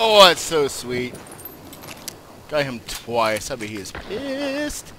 Oh, that's so sweet. Got him twice. I bet he is pissed.